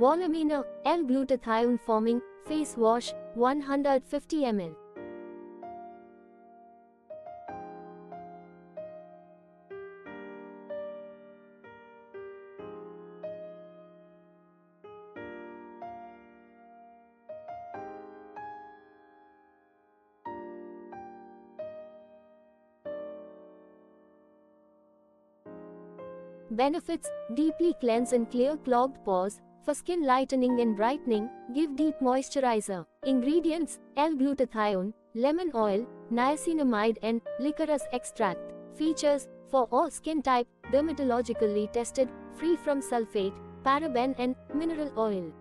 Volamena L-glutathione foaming face wash 150 ml. Benefits Deeply cleanse and clear clogged pores. For skin lightening and brightening, give deep moisturizer. Ingredients L-glutathione, lemon oil, niacinamide, and licorice extract. Features For all skin type, dermatologically tested, free from sulfate, paraben, and mineral oil.